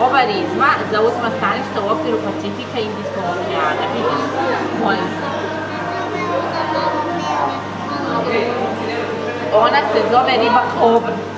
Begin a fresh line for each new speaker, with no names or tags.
ova rizma zauzma staništa u okviru Pacifika i Indijskog okeana. Vidiš? Molim. Ona se zove riba kobra. Oh,